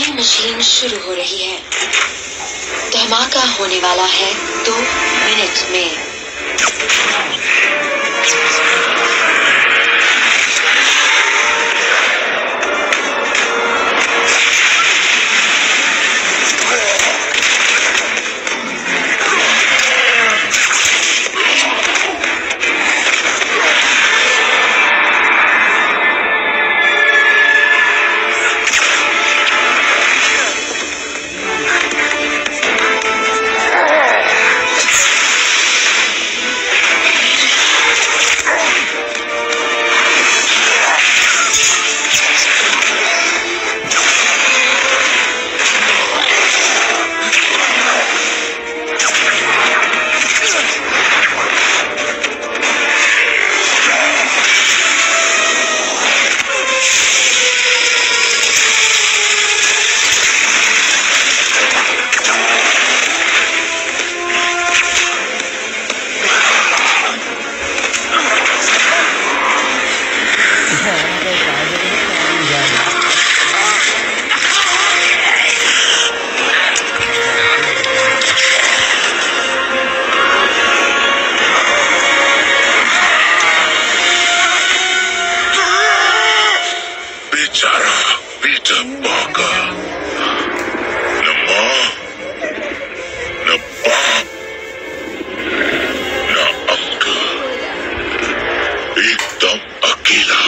Time machine शुरू हो रही है। धमाका होने वाला है दो मिनट में। Peter Parker. Na ma. Na. Na uncle. Akila.